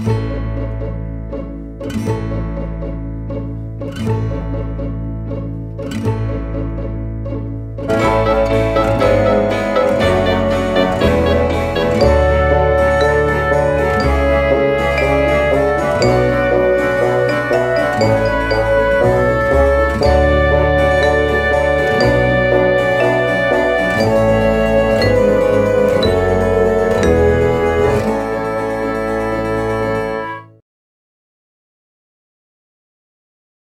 Música